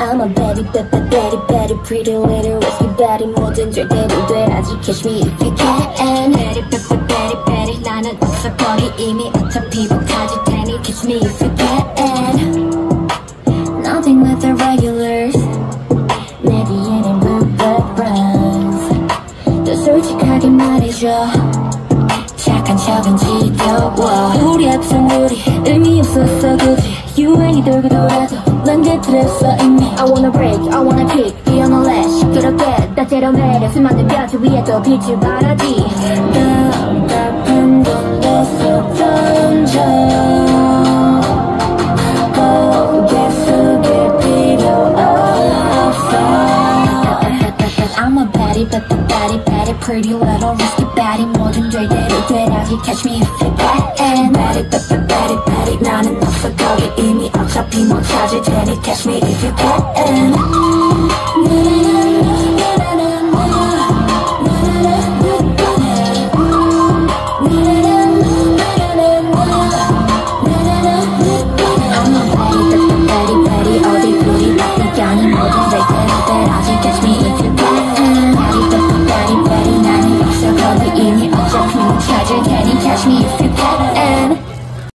I'm a baby, baby, baby, baby, pretty little whiskey baddie 뭐든 절대로 돼 아직 catch me if you can Baby, baby, baby, baby 나는 없어 거리 이미 어차피 못하지 테니 catch me if you can Nothing with the regulars 내 뒤에는 blue browns 더 솔직하게 말해줘 착한 척은 지겨워 우리 앞선 우리 의미 없었어 굳이 유행이 돌고 돌아도 난 뒤틀렸어 이미 I wanna break, I wanna kick 뛰어놀래 시끄럽게 따째로 매려 수많은 벼트 위에 또 빛을 발하지 답답한 돈도 던져 고개 숙일 필요 없어 I'm a baddie, but the baddie, baddie, pretty little risky baddie 뭐든 절대로 되라지 catch me if you can Baddie, but the baddie, 이미 어차피 못 찾을 테니 catch me if you can I'm a baddie, but the baddie, baddie 어디 우리 밖에 아닌 모든 절대로 되라지 catch me if you